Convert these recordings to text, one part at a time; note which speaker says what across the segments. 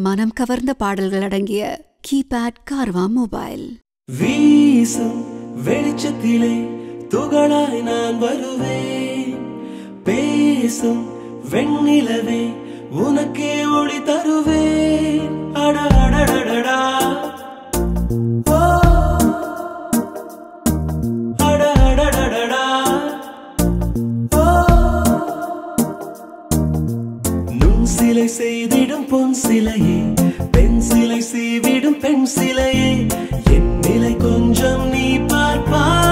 Speaker 1: மனம் கவர்ந்த பாடல்கள் அடங்கிய கீபேட் கார்வா மொபைல்.
Speaker 2: வீசும் வெளிச்சத்திலே துகளாய் நான் வருவேன். பேசும் வெண்ணிலவே உனக்கே ஒளி தருவேன். அடடடடடா செய்திடும் பொன் சிலையே பெண் சிலை செய்விடும் பெண் சிலையே. என் நிலை கொஞ்சம் நீ பார்ப்பார்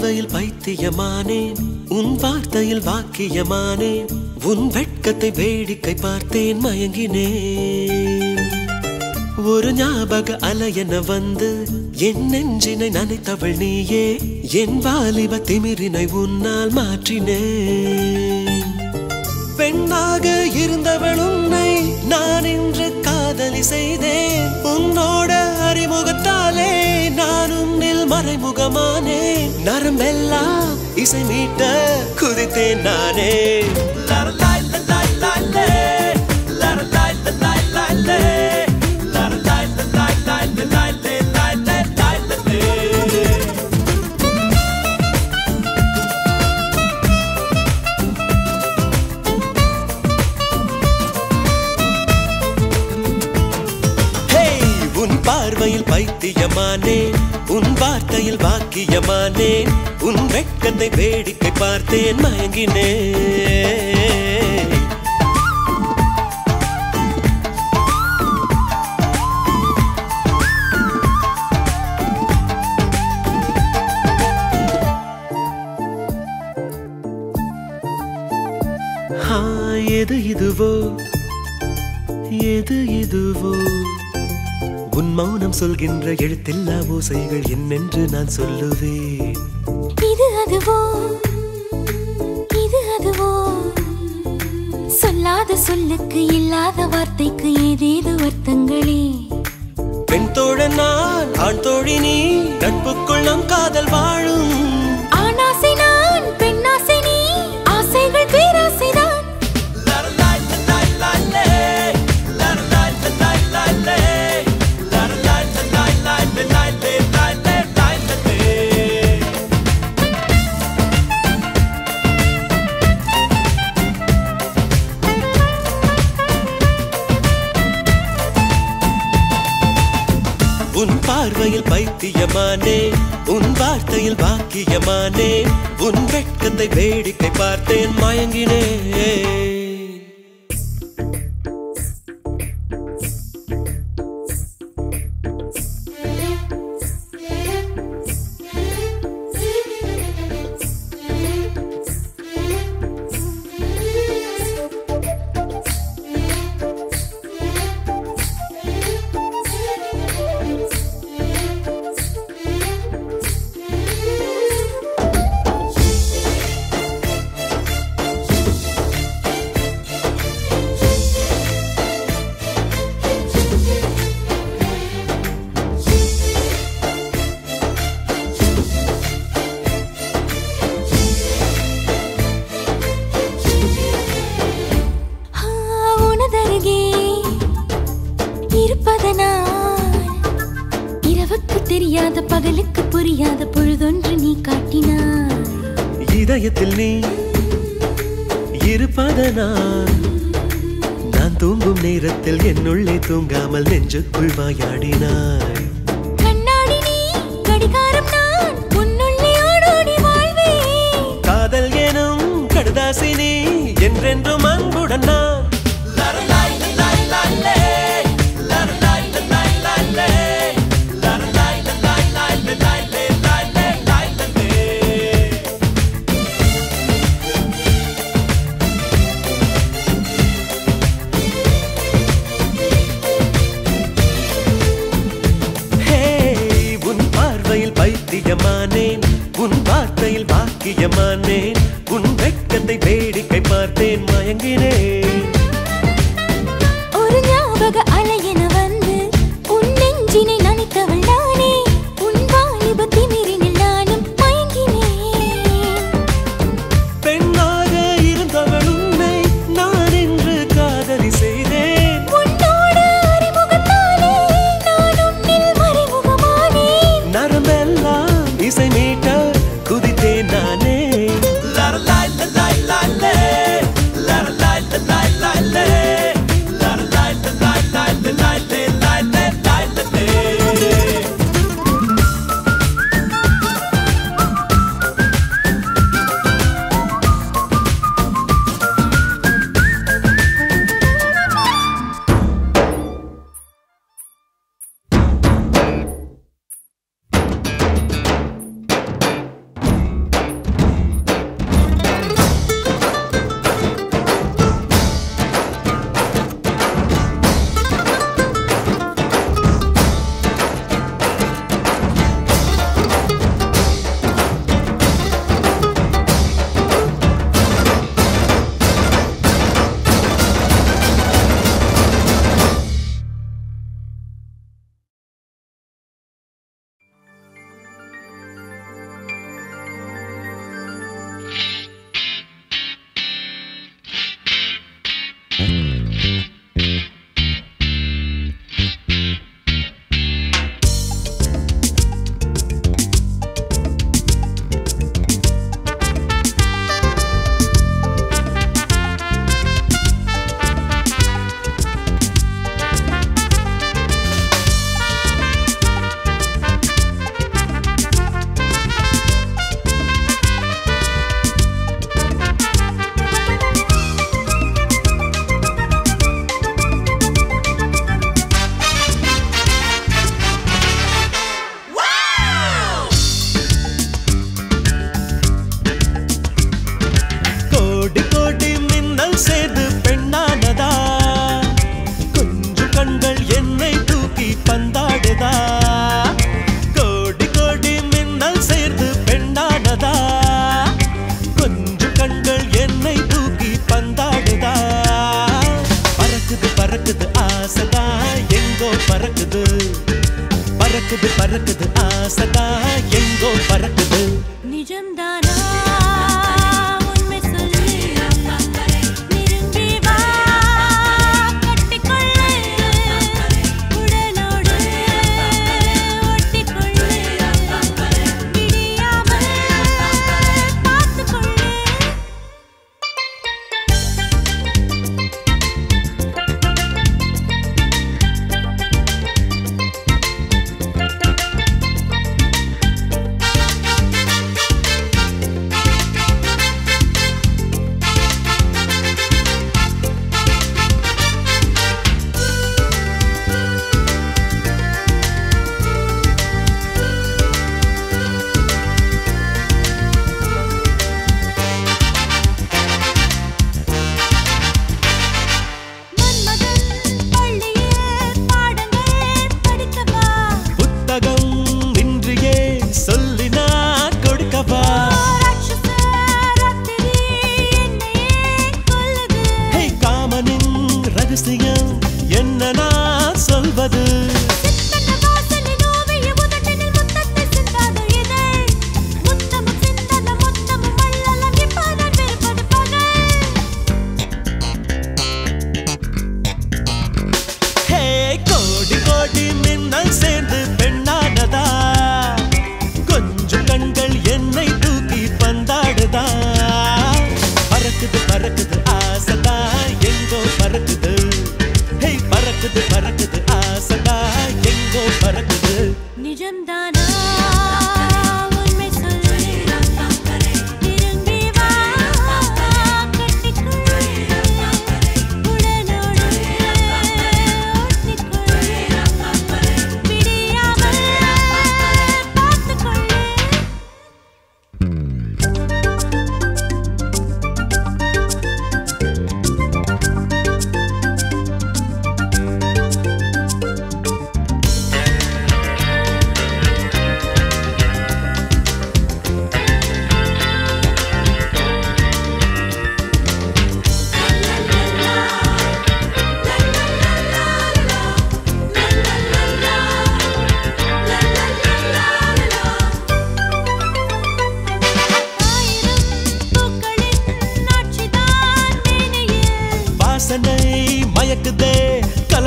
Speaker 2: பார்வையில் பைத்தியமானேன் உன் வார்த்தையில் வாக்கியமானேன் உன் வெட்கத்தை வேடிக்கை பார்த்தேன் மயங்கினேன் ஒரு ஞாபக அலையென வந்து என் நெஞ்சினை நனைத்தவள் நீயே என் வாலிப திமிரினை உன்னால் மாற்றினேன் பெண்ணாக இருந்தவள் உன்னை நான் இன்று காதலி செய்தேன். உன்னோட அறிமுகத்தாலே நானும் நில் மறைமுகமானே நரம்பெல்லாம் இசை மீட்ட குதித்தேன் நானே. பார்வையில் பைத்தியமானேன் உன் வார்த்தையில் வாக்கியமானேன் உன் வெட்கத்தை வேடிக்கை பார்த்தேன் மயங்கினேன். மௌனம் சொல்கின்ற எழுத்தில்லா ஓசைகள் என்னென்று நான் சொல்லுவேன்.
Speaker 3: இது அதுவோ? இது அதுவோ? சொல்லாத சொல்லுக்கு இல்லாத வார்த்தைக்கு ஏதேது அர்த்தங்களே
Speaker 2: பெண் தோழன் நான் ஆண் தோழி நீ நட்புக்குள் நம் வேடிக்கை பார்த்தேன் மயங்கினேன். இதயத்தில் நீ இருப்பதனால் நான் தூங்கும் நேரத்தில் என்னுள்ளே தூங்காமல் நெஞ்சுக்குள் வாயாடினாய்.
Speaker 3: கண்ணாடி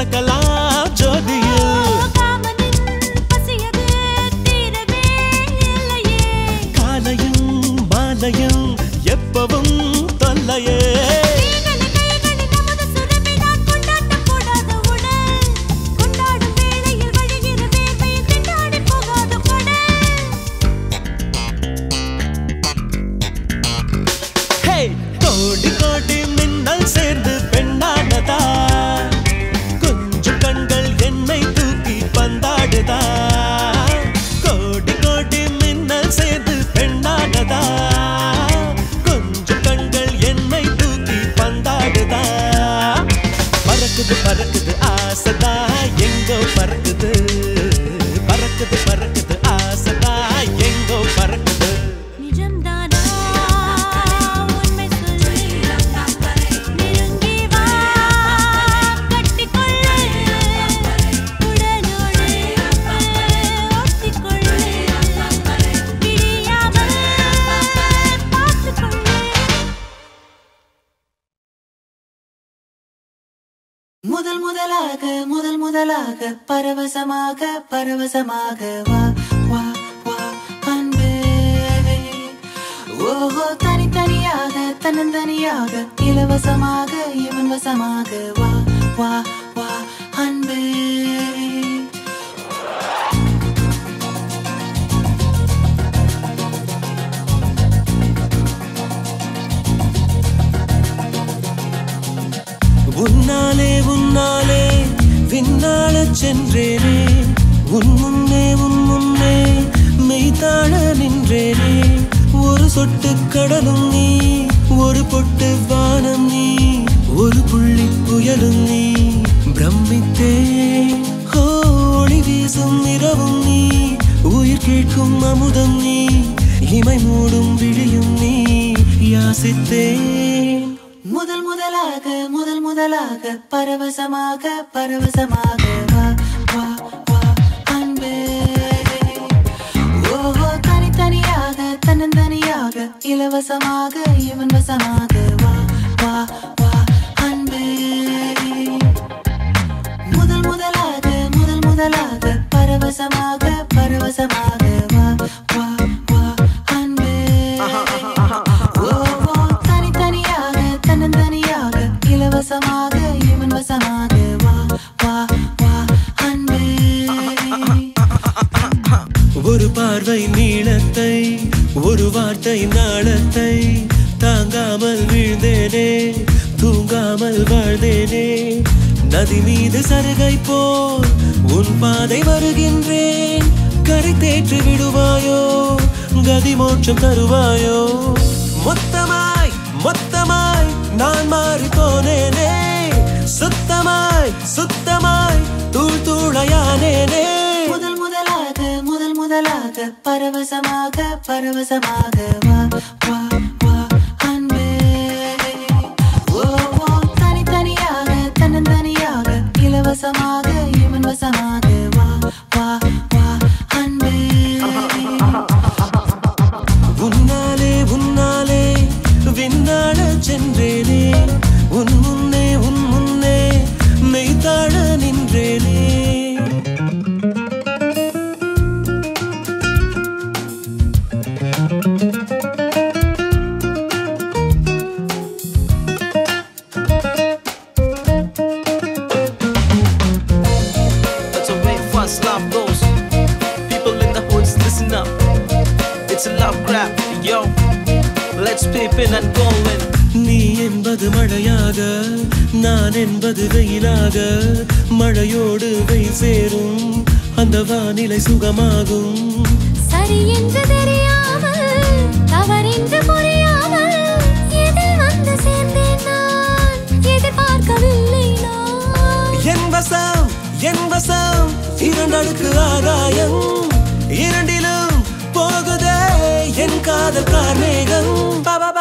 Speaker 2: కలకలా பரவசமாக பரவசமாக வா வா வாசித்தேன்
Speaker 4: முதல் முதலாக முதல் முதலாக பரவசமாக பரவசமாக வா வா வா தனித்தனியாக தன்னந்தனியாக இலவசமாக இவன் வசமாக முதல் முதலாக முதல் முதலாக பரவசமாக பரவசமாக வா வா
Speaker 2: ஒரு பார்வை நீளத்தை ஒரு வார்த்தை நாளத்தை தாங்காமல் வீழ்ந்தேனே தூங்காமல் வாழ்ந்தேனே. நதி மீது சருகை போல் உன் பாதை வருகின்றேன். கரை தேற்றி விடுவாயோ கதி மோட்சம் தருவாயோ. மொத்தமாய் மொத்தமாய் நான் மாறி போனேனே சுத்தமாய் சுத்தமாய் தூள் தூளையானேனே.
Speaker 4: காதலாக பரவசமாக பரவசமாக வா வா வா அன்பே. ஓ ஓ தனித்தனியாக தன்னந்தனியாக இலவசமாக இவன் வசமாக வா வா
Speaker 5: go in.
Speaker 2: நீ என்பது மழையாக நான் என்பது வெயிலாக. மழையோடு வெயில் சேரும் அந்த வானிலை சுகமாகும்.
Speaker 3: சரி என்று தெரியாமல் தவறென்று புரியாமல் எதில் வந்து சேர்ந்தேன் நான்? எதிர்பார்க்கவில்லை நான்.
Speaker 2: என் வசம் என் வசம் இரண்டடுக்கு ஆகாயம். இரண்டிலும் போகுதே என் காதல் கார்மேகம்.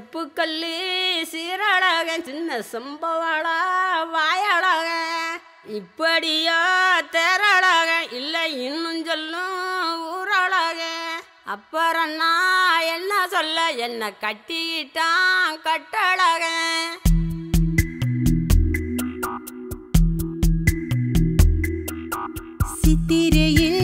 Speaker 6: செப்புக்கல்லி சீரழக சின்ன சம்பவள வாயழக. இப்படியா தேரழக இல்லை இன்னும் சொல்லும் ஊரழக. அப்புறம் நான் என்ன சொல்ல என்ன கட்டிட்டான் கட்டழக.
Speaker 7: சித்திரையில்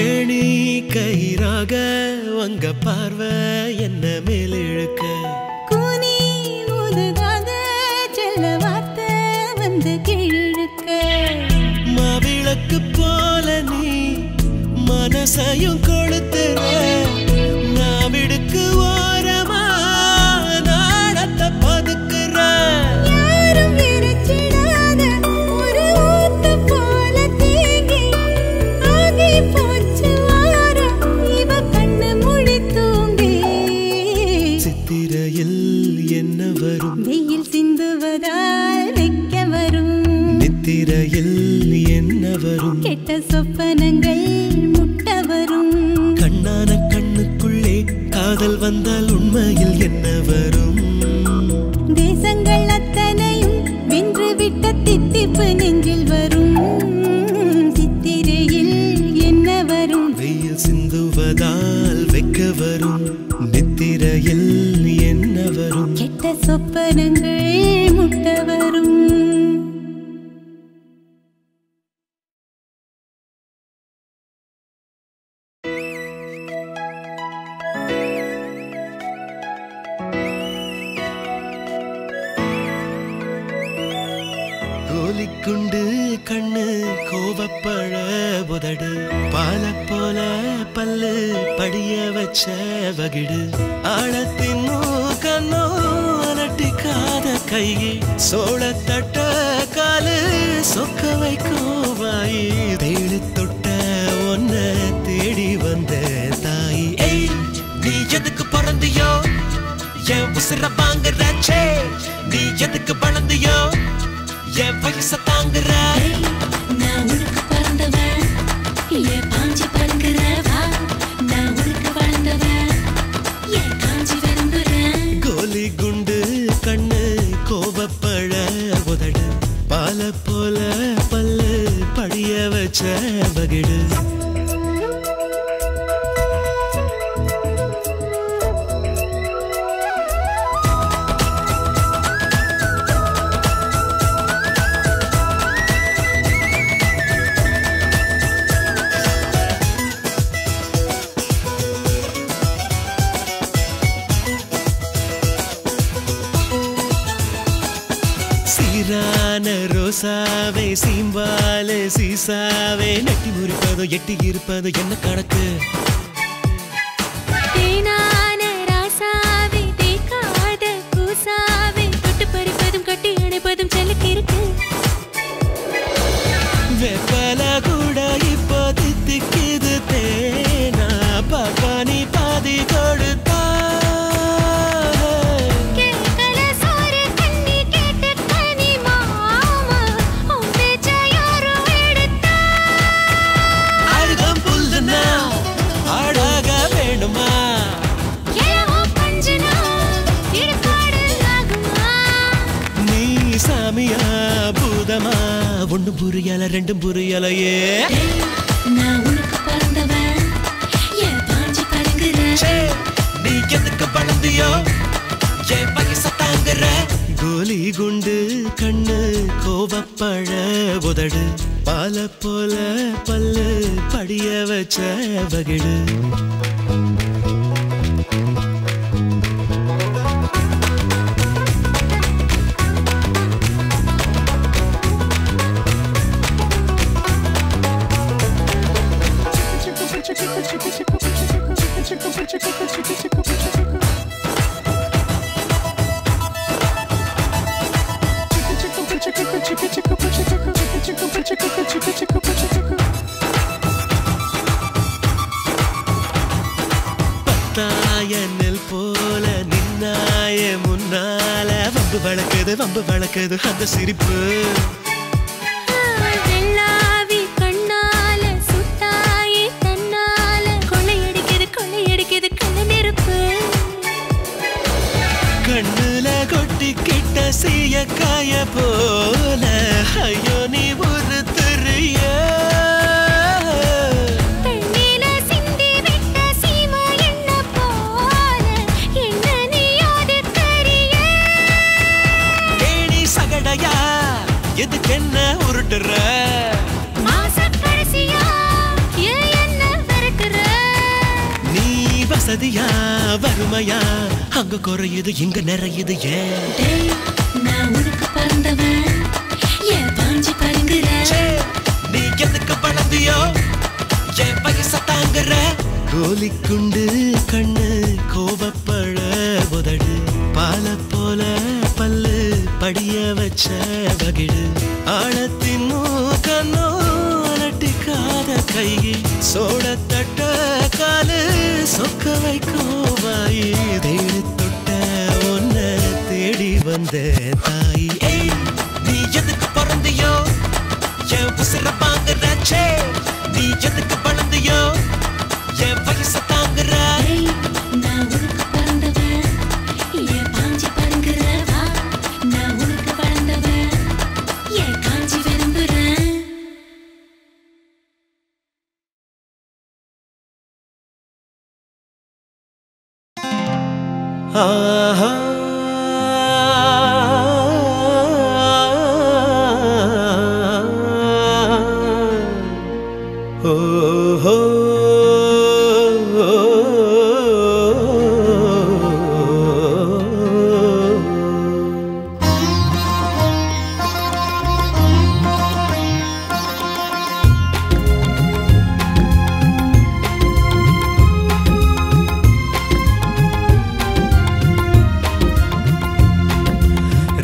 Speaker 2: கேணி கயிறாக வங்க பார்வை என்ன மேல் இழுக்க
Speaker 3: கூனி உதுதாக செல்ல வார்த்தை வந்து கீழிழுக்க.
Speaker 2: மாவிளக்கு போல நீ மனசையும் கொடுத்துற வந்தால் உண்மையில் என்ன வரும்?
Speaker 3: தேசங்கள் அத்தனையும் வென்று விட்ட தித்திப்பு நெஞ்சில்
Speaker 2: கோபப்பழ உதட பால போல பல்லு படிய வச்ச வகிடு. சீம்பாலே சீசாவே நெட்டி முறிப்பதோ எட்டி இருப்பதோ என்ன கணக்கு? புரியல ரெண்டும் புரியலையே
Speaker 8: நான் உனக்கு பிறந்தவன். ஏன் பாஞ்சு பறங்குறேன்
Speaker 2: நீ எதுக்கு பழந்தியோ ஏன் பையச தாங்குற. கோலி குண்டு கண்ணு கோபப்பழ உதடு. பால போல பல்லு படிய வச்ச வகிடு. பத்தாய நெல் போல நின்னாய முன்னால. வம்பு வளர்க்குது வம்பு வளர்க்குது அந்த சிரிப்பு.
Speaker 3: கண்ணுல
Speaker 2: கொட்டிக்கிட்ட சீய காய போல. ஐயோ நீ ஒரு தெரிய. வசதியா வறுமையா? அங்க குறையுது இங்க நிறையுது ஏன்?
Speaker 3: நான் உனக்கு பிறந்தவன். ஏன் பாஞ்சு பருங்குற
Speaker 2: ச்சே, நீ எதுக்கு வளர்ந்தியோ என் வயச தாங்குற? கோலிக்குண்டு கண்ணு கோவப்பழ உதடு. பால போல பல்லு படிய வச்ச வகிடு. ஆழத்தின் கண்ணோ நட்டிக்காத கை சோட தட்ட காலு சொக்க வைக்கும் வாயி தேடி தொட்ட உன்னை தேடி வந்த தாய். நீ எதுக்கு பிறந்தியோ? என் உசிர வாங்குறாச்சே நீ எதுக்கு வளர்ந்தியோ?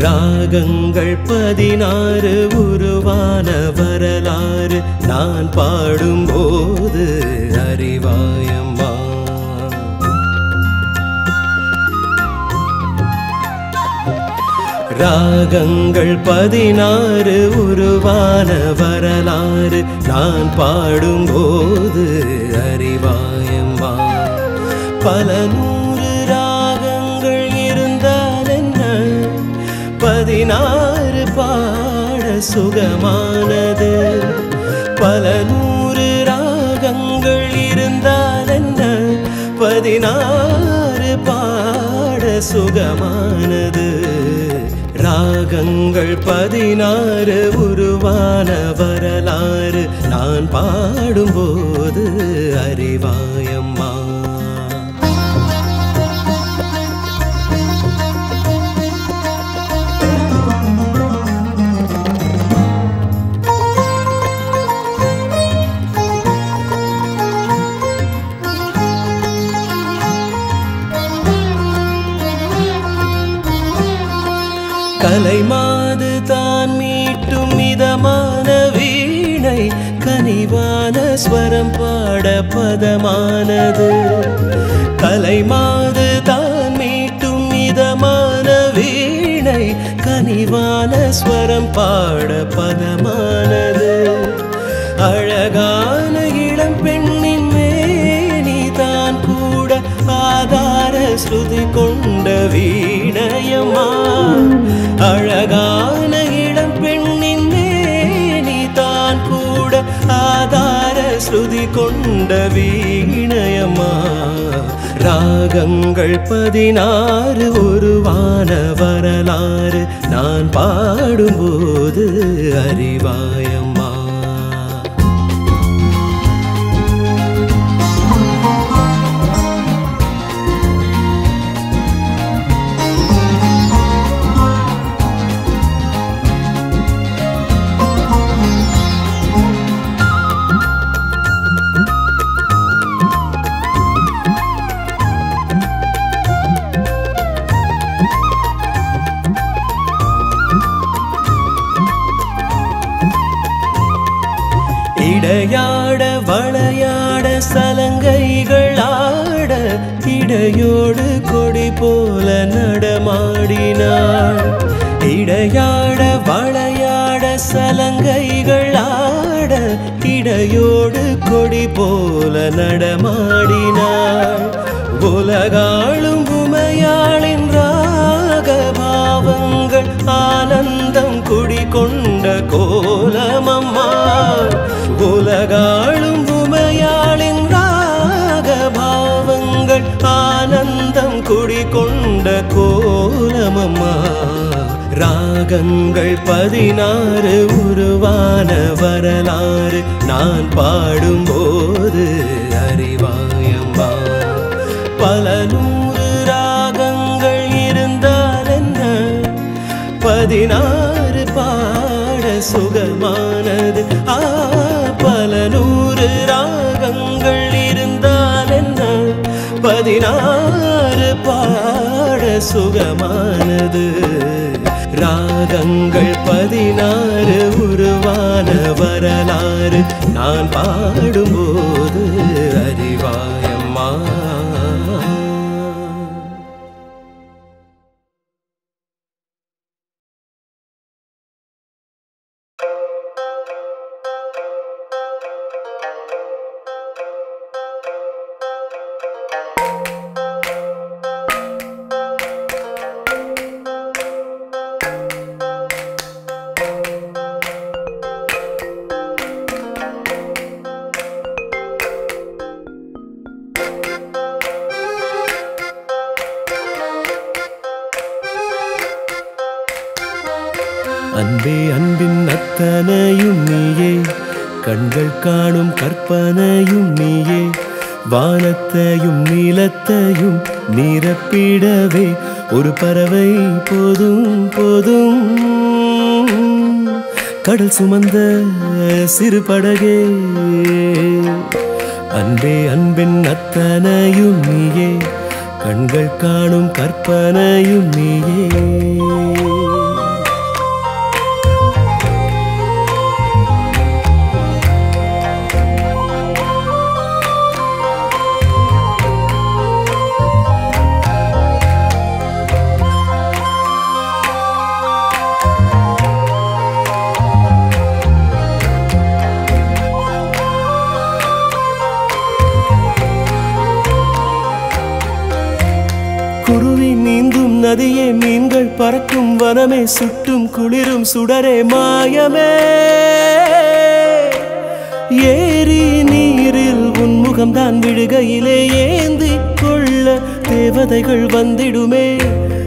Speaker 2: ராகங்கள் பதினாறு உருவான வரலாறு நான் பாடும்போது அறிவாயம்மா. ராகங்கள் பதினாறு உருவான வரலாறு நான் பாடும்போது அறிவாயம்மா. பல நூறு சுகமானது. பல நூறு ராகங்கள் இருந்தால் என்ன? பதினாறு பாட சுகமானது. ராகங்கள் பதினாறு உருவான வரலாறு நான் பாடும்போது அறிவாயம் ஸ்வரம் பாட பதமானது. கலைமாது தான் மீட்டும் மிதமான வீணை. கனிவான ஸ்வரம் பாட பதமானது. அழகான இளம் பெண்ணின் மேனி தான் கூட ஆதார ஸ்ருதி கொண்ட வீணயமா அழக ஸ்ருதி கொண்ட வீணயமா ராகங்கள் பதினாறு உருவான வரலாறு நான் பாடும்போது அறிவாயம் விளையாட வளையாட சலங்கைகள் ஆட இடையோடு கொடி போல நடமாடினாள். இடையாட வளையாட சலங்கைகள் ஆட இடையோடு கொடி போல நடமாடினாள். உலகாளும் உமையாளின் ராக பாவங்கள் ஆனந்தம் குடிகொண்ட கோ உலகாளும் உமையாளின் ராக பாவங்கள் ஆனந்தம் குடிகொண்ட கோலமம்மா. ராகங்கள் பதினாறு உருவான வரலாறு நான் பாடும்போது அறிவாயம்மா. பல நூறு ராகங்கள் இருந்தால் என்ன? பதினாறு பாட சுகமானது. ஆ நூறு ராகங்கள் இருந்தால் என்ன? பதினாறு பாட சுகமானது. ராகங்கள் பதினாறு உருவான வரலாறு நான் பாடும்போது கற்பனையும் நீயே வானத்தையும் நீலத்தையும் நிரப்பிடவே. ஒரு பறவை போதும் போதும். கடல் சுமந்த சிறு படகே அன்பே அன்பின் அத்தனையும் நீயே கண்கள் காணும் கற்பனையும் நீயே. வனமே சுட்டும் குளிரும் சுடரே மாயமே. ஏரி நீரில் உன்முகம்தான் விழுகையிலே ஏந்தி கொள்ள தேவதைகள் வந்திடுமே.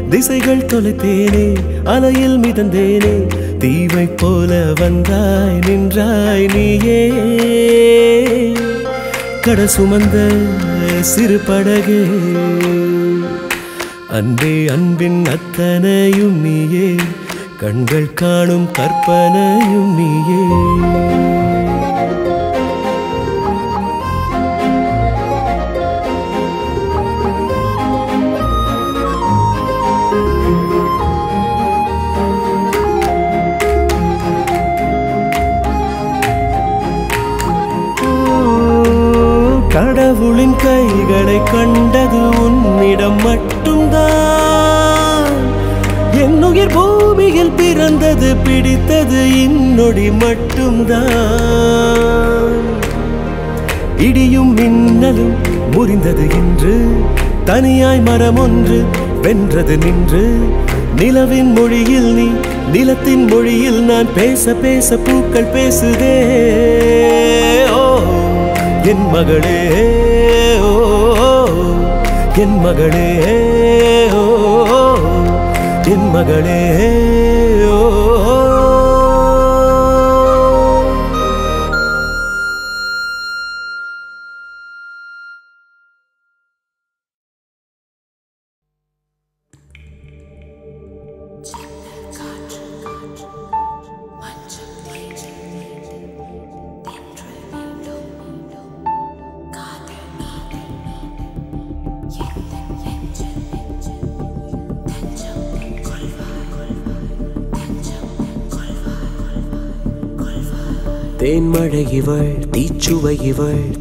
Speaker 2: திசைகள் தொலைத்தேனே அலையில் மிதந்தேனே தீவை போல வந்தாய் நின்றாய் நீயே. கட சுமந்த சிறு படகு. அன்பே அன்பின் அத்தனையும் நீயே. கண்கள் காணும் கற்பனையும் நீயே. கடவுளின் கைகளை கண்டது உன்னிடம் மட்டும்தான். என்னுயிர் பூமியில் பிறந்தது பிடித்தது இன்னொடி மட்டும்தான். இடியும் மின்னலும் முறிந்தது என்று தனியாய் மரம் ஒன்று வென்றது நின்று. நிலவின் மொழியில் நீ நிலத்தின் மொழியில் நான் பேச பேச பூக்கள் பேசுதே. ஓ என் மகளே. என் மகளே என் மகளே.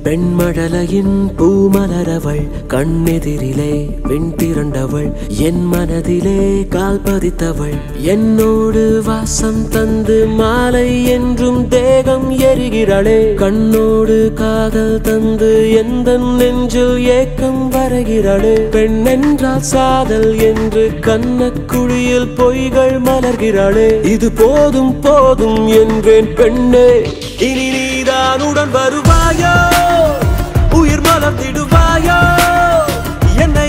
Speaker 2: பெண்மழலையின் பூமலரவள் கண்ணெதிரிலே விண் திரண்டவள் என் மனதிலே கால் பதித்தவள். என்னோடு வாசம் தந்து மாலை என்றும் தேகம் எரிகிறாளே. கண்ணோடு காதல் தந்து எந்த நெஞ்சில் ஏக்கம் வரைகிறாளே. பெண் என்றால் சாதல் என்று கண்ணக்குழியில் பொய்கள் மலர்கிறாளே. இது போதும் போதும் என்றேன் பெண்ணே. இனி நீதான் உடன் வருவாயோ? மலர்ந்திடுவாயோ என்னை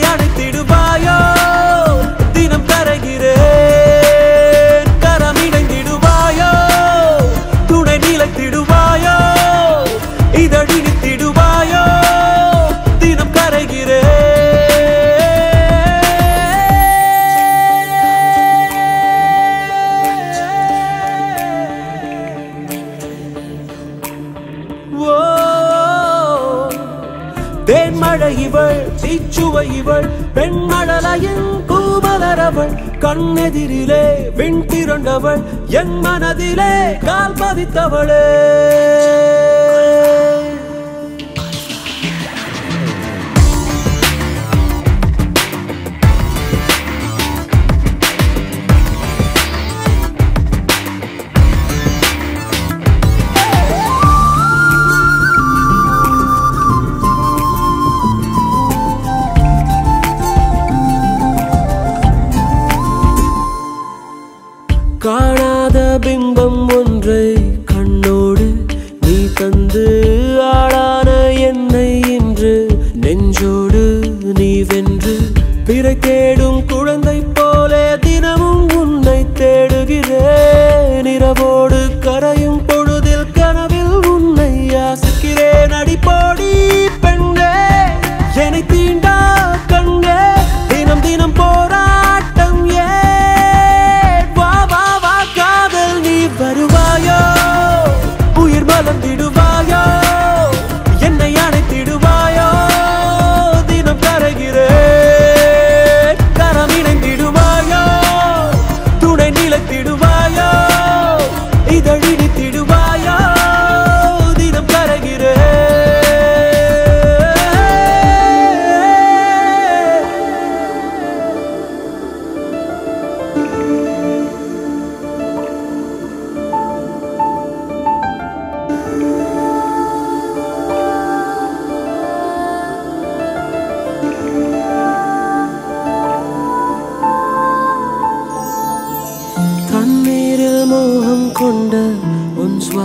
Speaker 2: இவள் தீச்சுவை இவள் பெண்மழலையின் பூமலரவள் கண்ணெதிரிலே விண் திரண்டவள் என் மனதிலே கால் பதித்தவளே.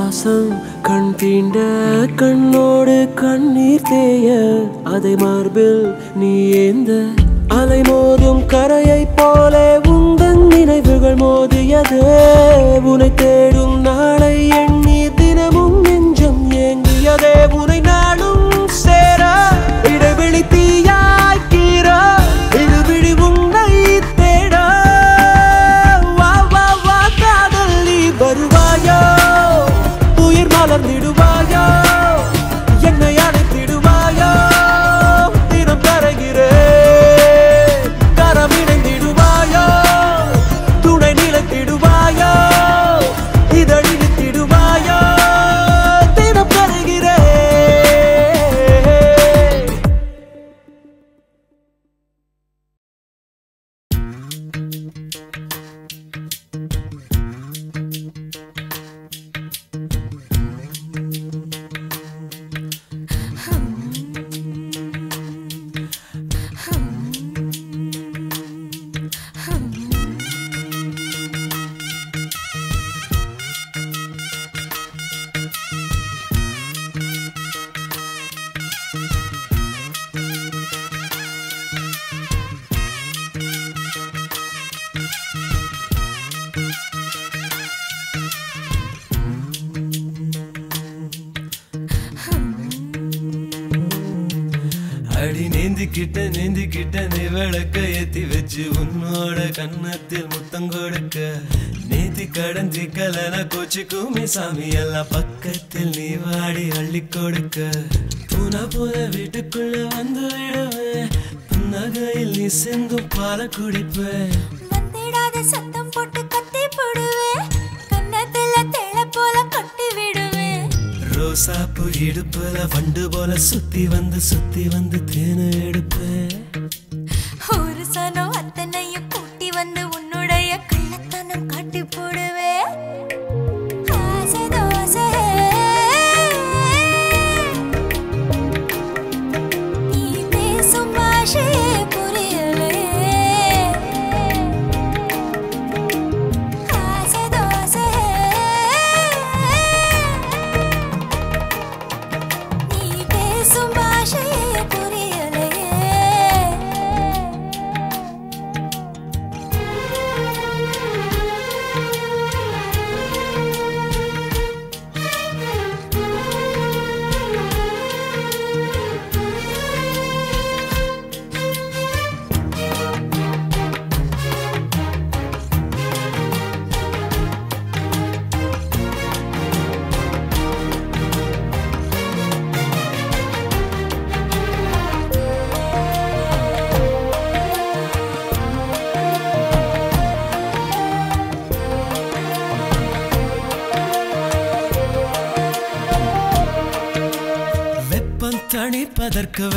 Speaker 2: பாசம் கண் தீண்ட கண்ணோடு கண்ணீர் தேய அதை மார்பில் நீ ஏந்த. அலை மோதும் கரையை போல உங்கள் நினைவுகள் மோதியது. உனை தேடும் நாளை எண்ணி தினமும் நெஞ்சம் ஏங்கியதே. உனை நாளும் சேர இடைவெளி
Speaker 9: தீயா முத்தம் கொடுக்க. நேத்தி கடன் சிக்கலன கோச்சுக்குமே சாமி. எல்லாம் பக்கத்தில் நீ வாடி அள்ளி கொடுக்க. பூனா போல வீட்டுக்குள்ள வந்து விடுவேன் புன்னகையில் நீ செந்தும் பால குடிப்பேன்
Speaker 3: வந்திடாத சத்தம் போட்டு கத்தி போடுவேன் கன்னத்துல தேள போல கொட்டி விடுவேன்
Speaker 2: ரோசாப்பு இடுப்புல வண்டு போல சுத்தி வந்து சுத்தி வந்து தேன எடுப்பேன்
Speaker 3: ஒரு சனம் அத்தனையும்
Speaker 2: அதற்கு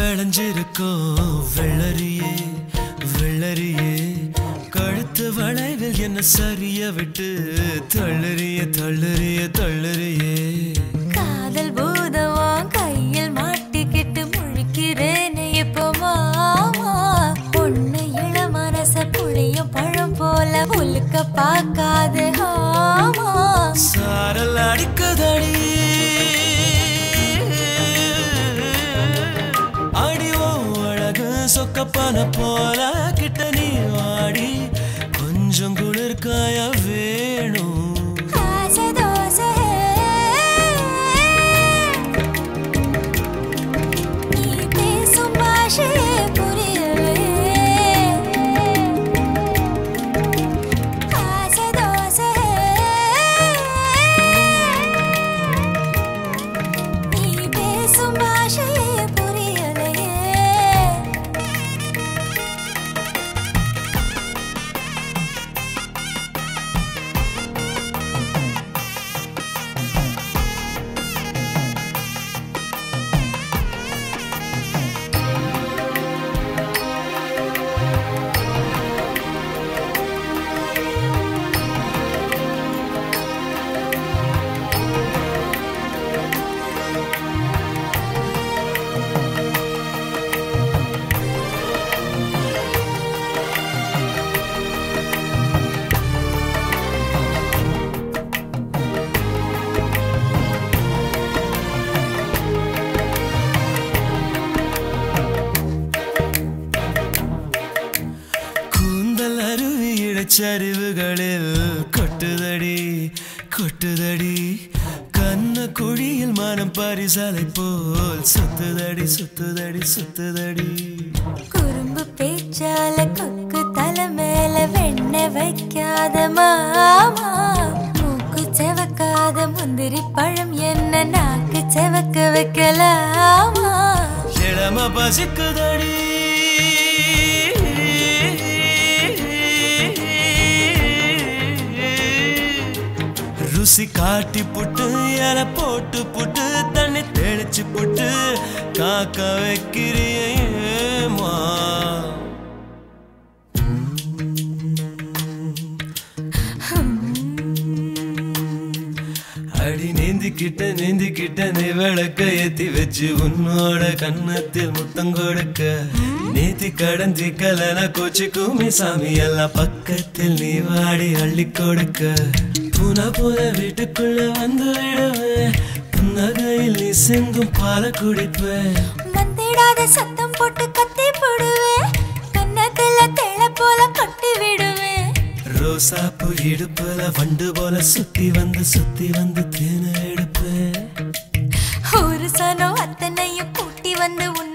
Speaker 2: Malibu. வச்சு உன்னோட கன்னத்தில் முத்தம் கொடுக்க. நேத்தி கடன் சிக்கலன கோச்சிக்குமி சாமி எல்லாம் பக்கத்தில் நீ வாடி அள்ளி கொடுக்க. புன போல வீட்டுக்குள்ள வந்து விடுவேன் புன்னகையில் நீ சிந்தும் பால குடிப்பேன்
Speaker 3: வந்திடாத சத்தம் போட்டு கத்தி போடுவேன் கன்னத்துல தேள போல கட்டி விடுவேன்
Speaker 2: ரோசாப்பு இடுப்புல வண்டு போல சுத்தி வந்து சுத்தி வந்து தேன எடுப்பேன்
Speaker 3: ஒரு சனம் வந்து
Speaker 2: உன்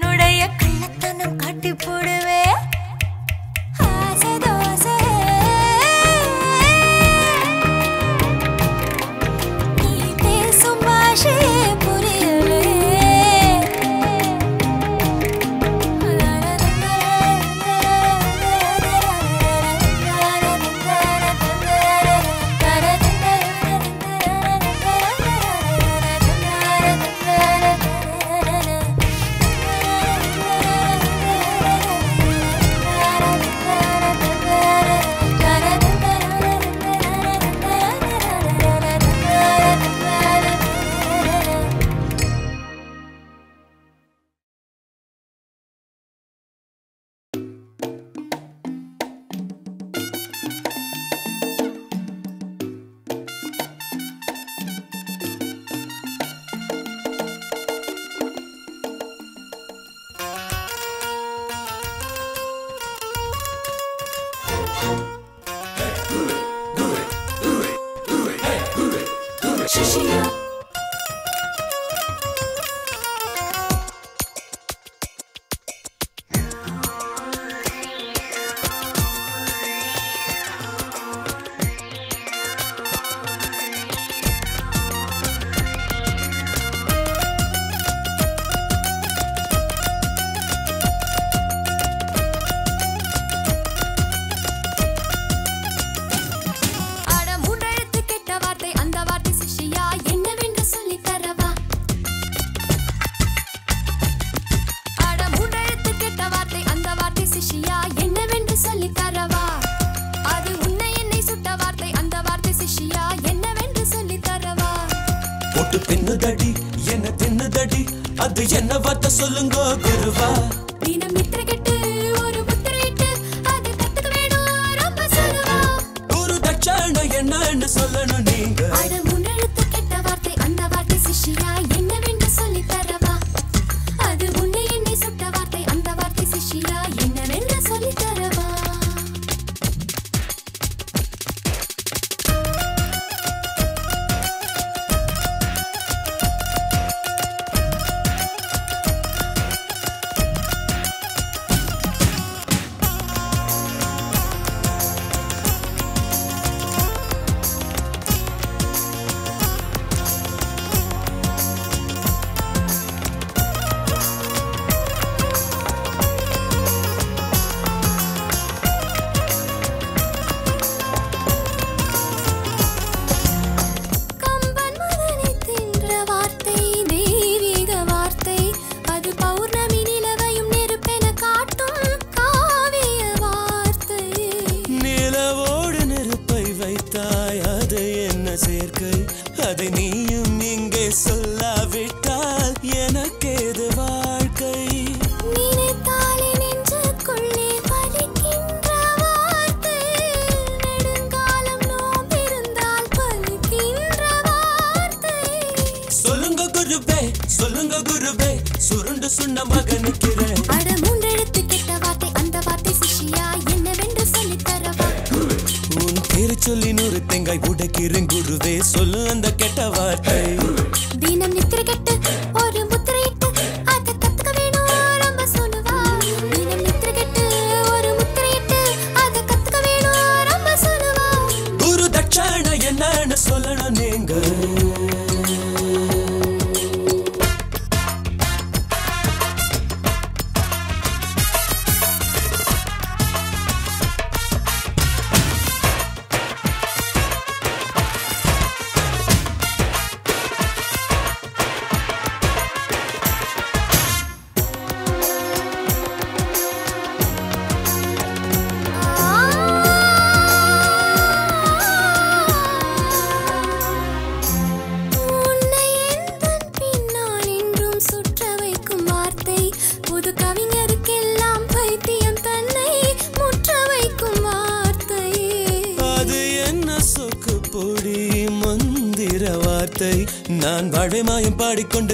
Speaker 2: மாயம் பாடிக்கொண்டு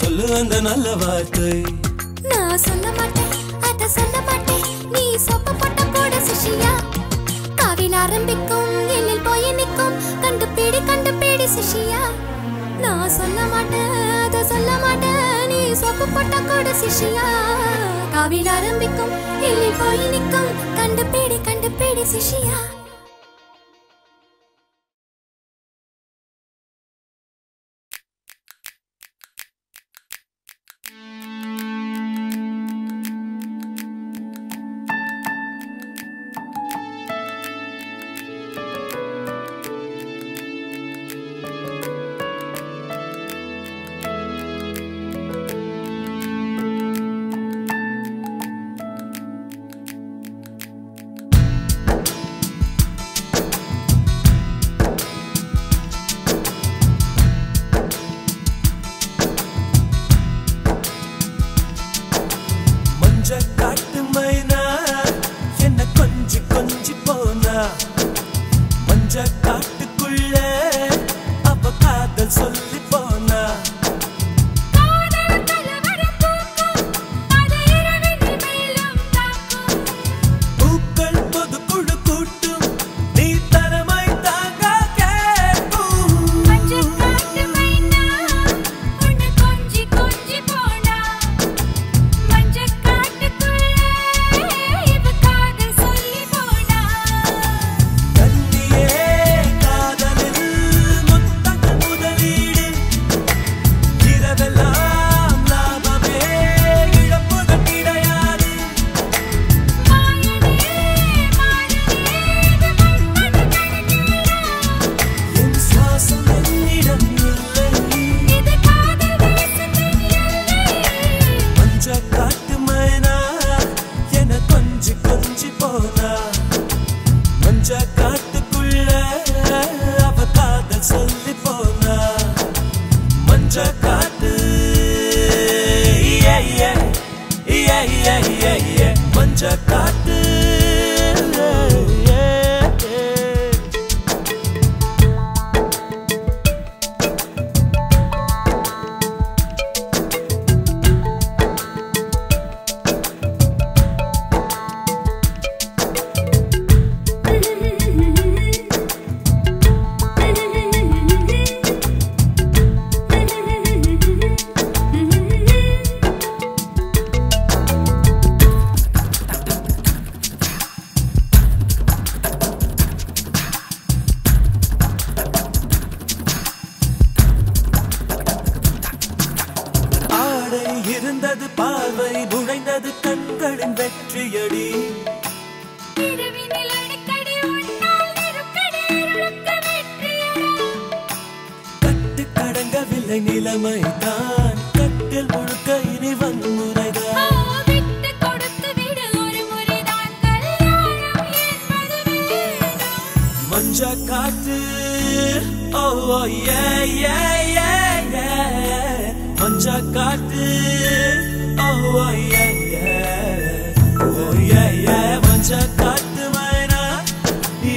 Speaker 2: சொல்லு அந்த நல்ல வார்த்தை.
Speaker 3: நான் சொல்ல மாட்டேன் அத சொல்ல மாட்டேன். நீ சொப்ப போட்ட போட சிஷியா. காவில் ஆரம்பிக்கும் எண்ணில் போய் நிற்கும். கண்டு பேடி கண்டு பேடி சிஷியா. நான் சொல்ல மாட்டேன் அத சொல்ல மாட்டேன். நீ சொப்ப போட்ட கூட சிஷியா. காவில் ஆரம்பிக்கும் எண்ணில் போய் நிற்கும். கண்டு பேடி கண்டு
Speaker 2: பேடி சிஷியா. உள்ள அவ காதல் சொல்லி கொஞ்ச காத்து
Speaker 3: ஓ
Speaker 2: ஏ ஏ ஏ கொஞ்ச காத்து ஓ ஏ ஏ ஓ ஏ ஏ கொஞ்ச
Speaker 3: காத்து வேணா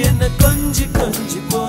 Speaker 3: என்ன கொஞ்சி கொஞ்சி
Speaker 2: போ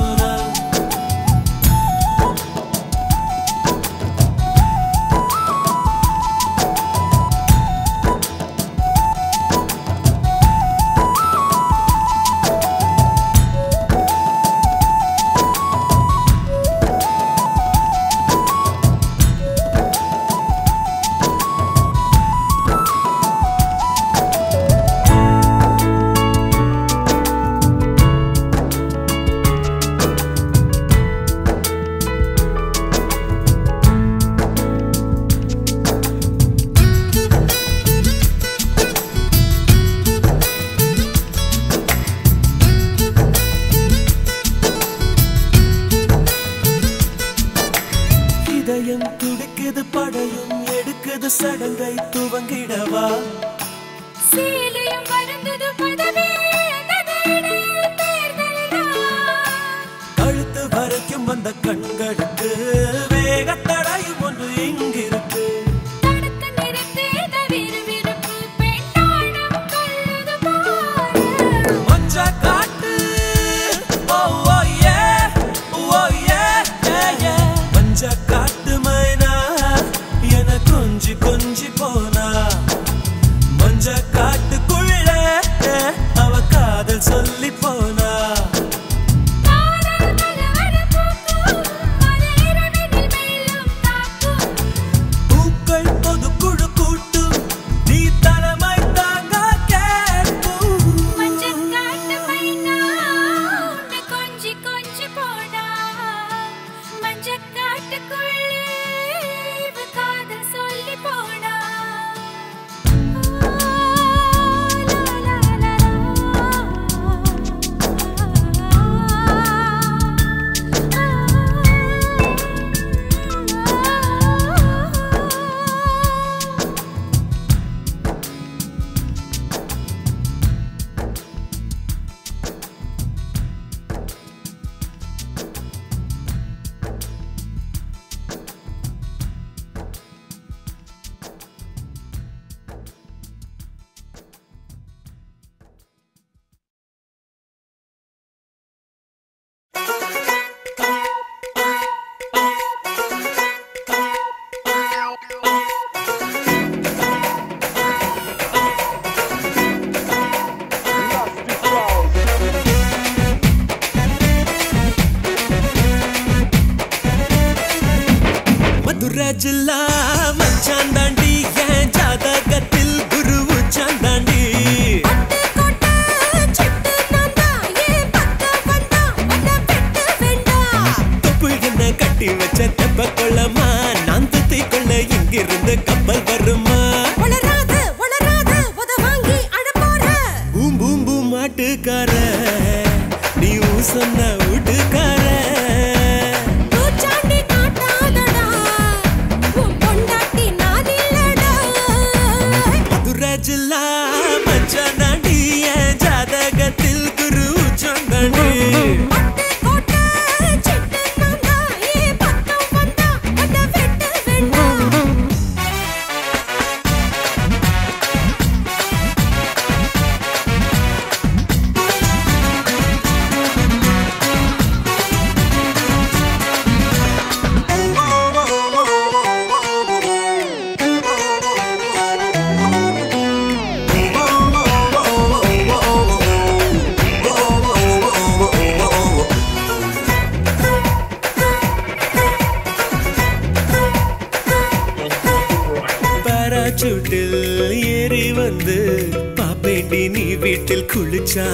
Speaker 2: வீட்டில் குளிச்சா